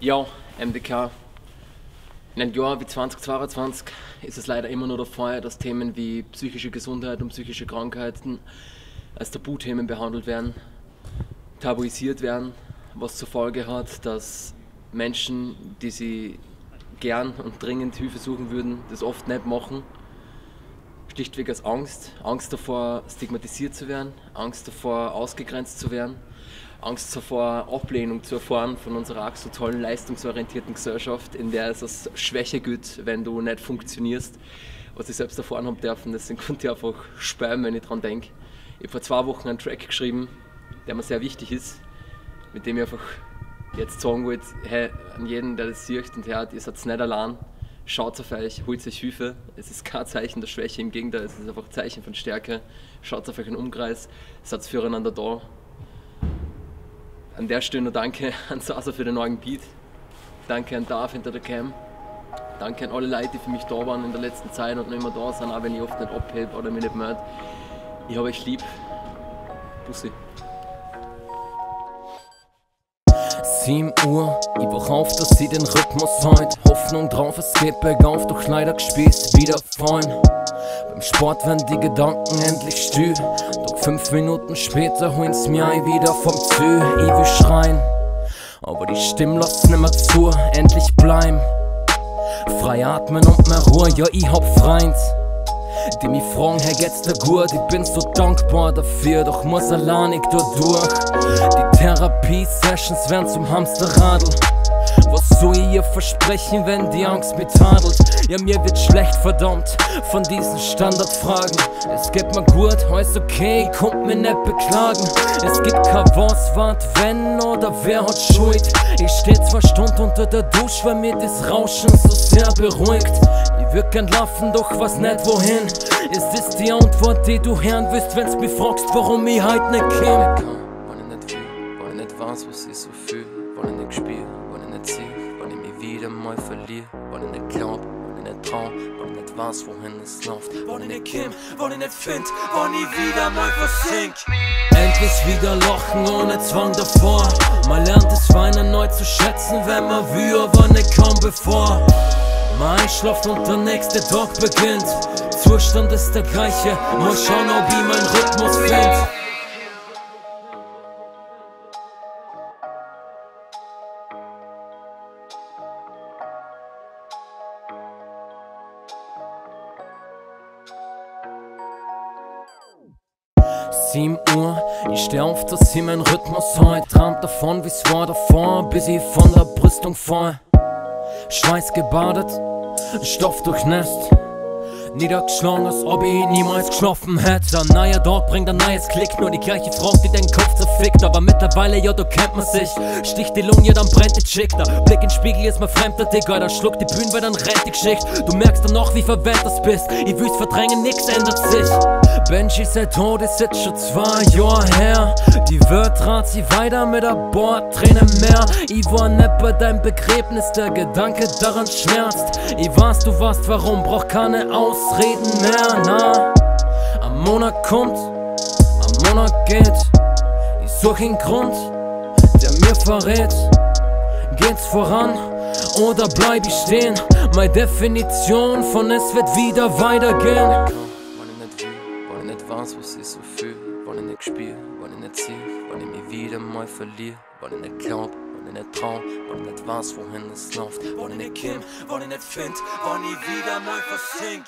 Ja, MDK. In einem Jahr wie 2022 ist es leider immer nur der Fall, dass Themen wie psychische Gesundheit und psychische Krankheiten als Tabuthemen behandelt werden, tabuisiert werden, was zur Folge hat, dass Menschen, die sie gern und dringend Hilfe suchen würden, das oft nicht machen. Schlichtweg aus Angst. Angst davor, stigmatisiert zu werden, Angst davor, ausgegrenzt zu werden Angst davor, Ablehnung zu erfahren von unserer auch so tollen, leistungsorientierten Gesellschaft, in der es als Schwäche gilt, wenn du nicht funktionierst. Was ich selbst erfahren habe dürfen, deswegen konnte ich einfach sperren, wenn ich daran denke. Ich habe vor zwei Wochen einen Track geschrieben, der mir sehr wichtig ist, mit dem ich einfach jetzt sagen wollte, hey, an jeden, der das sieht und hört, ihr seid nicht allein, schaut auf euch, holt euch Hilfe. Es ist kein Zeichen der Schwäche, im Gegenteil, es ist einfach ein Zeichen von Stärke. Schaut auf euch einen Umkreis, seid füreinander da an der Stelle nur danke an Sasa für den neuen Beat. Danke an Darf hinter der Cam. Danke an alle Leute, die für mich da waren in der letzten Zeit und noch immer da sind, auch wenn ich oft nicht abhebe oder mich nicht melde. Ich habe euch lieb. Bussi. 7 Uhr, ich wach auf, dass sie den Rhythmus heut. Hoffnung drauf, es geht bergauf, doch leider gespießt wieder fallen. Beim Sport werden die Gedanken endlich stü. Doch fünf Minuten später holen's mir ein wieder vom Zü. Ich will schreien, aber die Stimme lässt nimmer zu. Endlich bleiben, frei atmen und mehr Ruhe, ja, ich hab Freund. Die mich fragen, hey, geht's dir gut? Ich bin so dankbar dafür, doch muss allein ich da durch. Therapie-Sessions werden zum Hamsterradl. Was soll ich ihr versprechen, wenn die Angst mich tadelt? Ja, mir wird schlecht, verdammt, von diesen Standardfragen. Es geht mir gut, alles okay, kommt mir nicht beklagen. Es gibt kein was, wart, wenn oder wer hat Schuld. Ich steh zwei Stunden unter der Dusche, weil mir das Rauschen so sehr beruhigt. Ich würd gern laufen, doch was nicht wohin. Ist das die Antwort, die du hören willst, wenn's mich fragst, warum ich heute nicht komm? Lee, wollen nicht Count, wollen nicht Traum, wollen nicht was, wohin es läuft. Wollen nicht Kim, wollen nicht Find, wollen nie wieder mal versinkt. Endlich wieder lochen ohne Zwang davor. Man lernt es Weinen neu zu schätzen, wenn man will, aber nicht kaum bevor. Man einschlaft und der nächste Tag beginnt. Zustand ist der gleiche, mal schauen, ob ich meinen Rhythmus finde. 7 Uhr, ich steh auf, dass sie mein Rhythmus heut Traum davon, wie's war davor, bis ich von der Brüstung voll Schweiß gebadet, Stoff durchnässt. Niedergeschlagen, als ob ich niemals geschlafen hätte. Ein neuer Dort bringt ein neues Klick, nur die gleiche Frau, die den Kopf zerfickt. Aber mittlerweile, ja, da kennt man sich. Sticht die Lunge, dann brennt die Chick. Der Blick in den Spiegel ist mein fremder Digger. Da schluckt die Bühne, weil dann rennt die Geschichte. Du merkst dann noch, wie verwehrt das bist. Ich will's verdrängen, nix ändert sich. Benji sei tot, ist jetzt schon zwei Jahre her. Die Welt trat sie weiter mit der Bordträne mehr. Ich war nicht bei deinem Begräbnis, der Gedanke daran schmerzt. Ich weiß, du weißt warum, brauch keine Ausreden mehr, na. Am Monat kommt, am Monat geht. Ich such einen Grund, der mir verrät. Geht's voran oder bleib ich stehen? Meine Definition von es wird wieder weitergehen. Ich nicht will, nicht weiß, was ich so wieder mal verliere, ich nicht glaub, wann ich nicht trau, wann ich nicht weiß, wohin es läuft, ich nicht komm, wann ich nicht find, wann ich wieder mal versink.